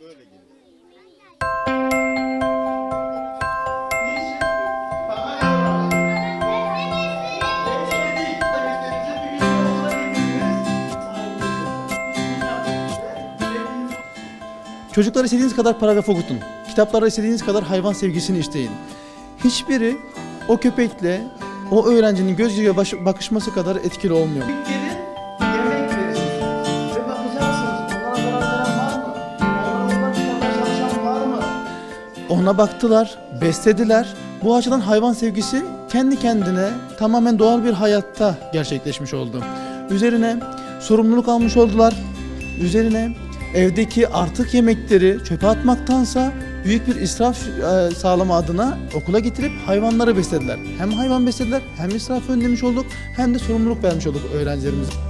Böyle gelin. Çocuklara istediğiniz kadar paragraf okutun. Kitaplarda istediğiniz kadar hayvan sevgisini isteyin. Hiçbiri o köpekle o öğrencinin göz göze bakışması kadar etkili olmuyor. Gelin Ona baktılar, beslediler. Bu açıdan hayvan sevgisi kendi kendine tamamen doğal bir hayatta gerçekleşmiş oldu. Üzerine sorumluluk almış oldular. Üzerine evdeki artık yemekleri çöpe atmaktansa büyük bir israf e, sağlama adına okula getirip hayvanları beslediler. Hem hayvan beslediler hem israfı önlemiş olduk hem de sorumluluk vermiş olduk öğrencilerimize.